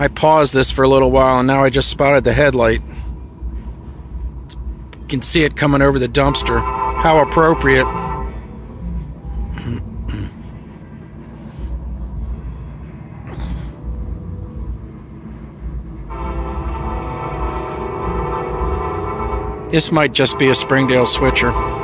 I paused this for a little while and now I just spotted the headlight. You can see it coming over the dumpster. How appropriate. This might just be a Springdale switcher.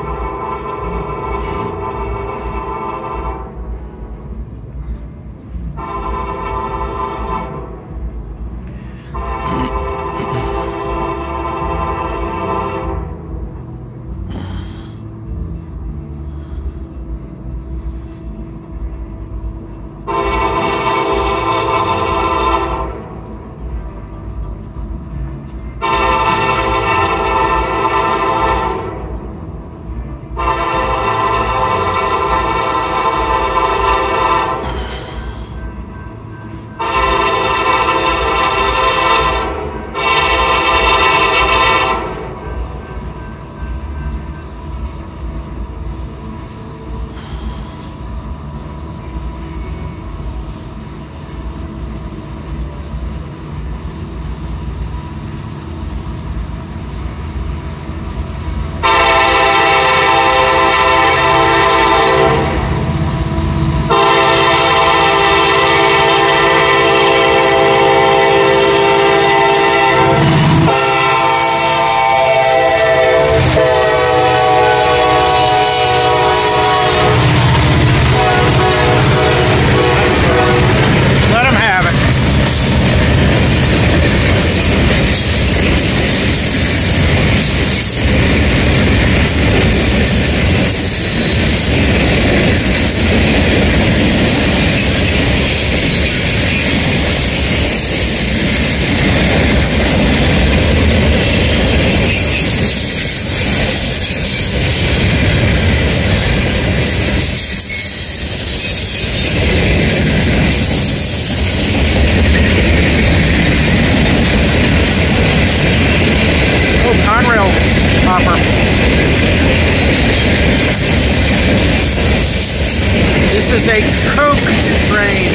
This is a Coke train.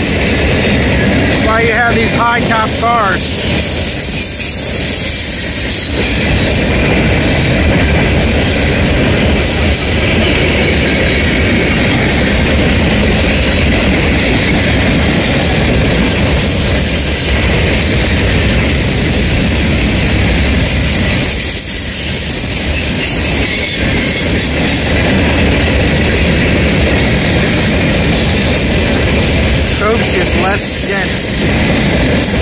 That's why you have these high top cars. Coke is less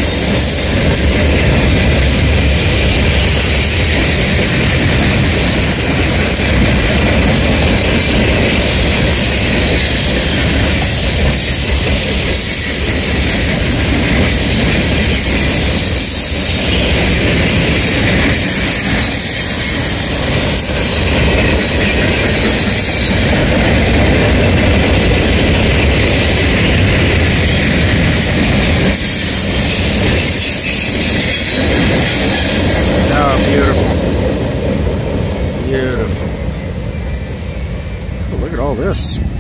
Oh, beautiful. Beautiful. Oh, look at all this.